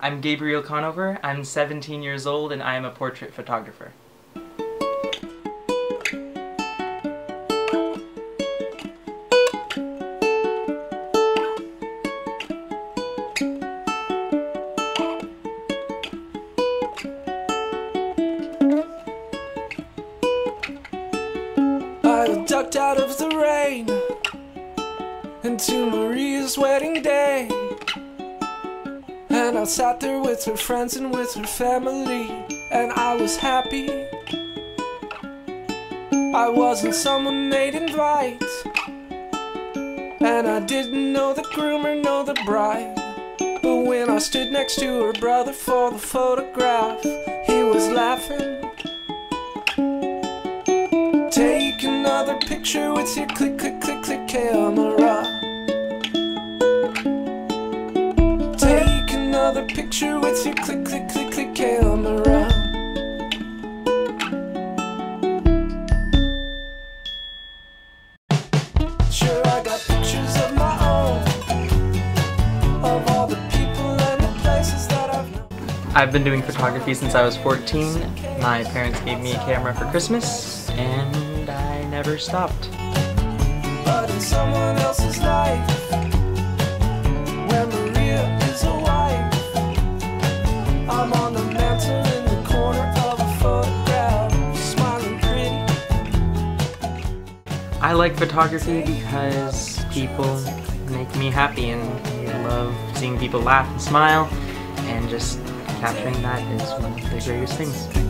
I'm Gabriel Conover. I'm 17 years old and I am a portrait photographer. I ducked out of the rain into Maria's wedding day. And I sat there with her friends and with her family, and I was happy. I wasn't someone they'd invite, and I didn't know the groom or know the bride. But when I stood next to her brother for the photograph, he was laughing. Take another picture with your click, another picture with your click, click, click, click camera. Sure, I got pictures of my own, of all the people and the places that I've known. I've been doing photography since I was 14. My parents gave me a camera for Christmas and I never stopped. I like photography because people make me happy and I love seeing people laugh and smile and just capturing that is one of the greatest things.